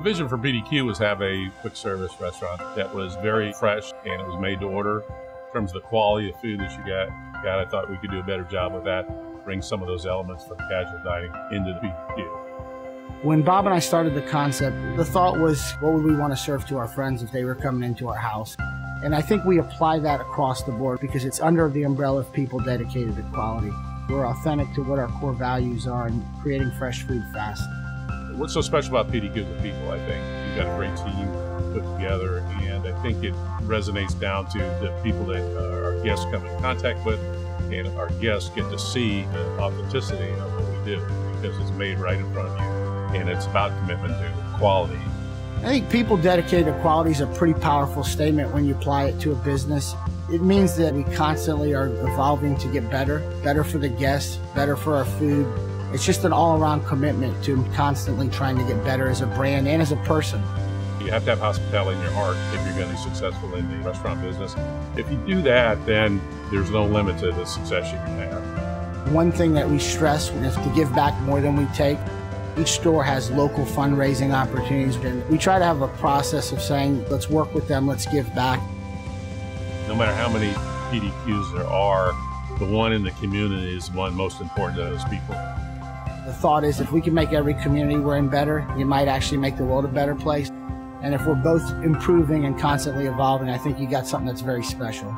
The vision for PDQ was have a quick service restaurant that was very fresh and it was made to order. In terms of the quality of food that you got, got I thought we could do a better job of that. Bring some of those elements from casual dining into the PDQ. When Bob and I started the concept, the thought was, what would we want to serve to our friends if they were coming into our house? And I think we apply that across the board because it's under the umbrella of people dedicated to quality. We're authentic to what our core values are and creating fresh food fast. What's so special about PDQ is the people, I think. You've got a great team put together, and I think it resonates down to the people that uh, our guests come in contact with, and our guests get to see the authenticity of what we do because it's made right in front of you, and it's about commitment to quality. I think people dedicated to quality is a pretty powerful statement when you apply it to a business. It means that we constantly are evolving to get better, better for the guests, better for our food, it's just an all around commitment to constantly trying to get better as a brand and as a person. You have to have hospitality in your heart if you're going to be successful in the restaurant business. If you do that, then there's no limit to the success you can have. One thing that we stress is to give back more than we take. Each store has local fundraising opportunities, and we try to have a process of saying, let's work with them, let's give back. No matter how many PDQs there are, the one in the community is the one most important to those people. The thought is if we can make every community we're in better, you might actually make the world a better place. And if we're both improving and constantly evolving, I think you got something that's very special.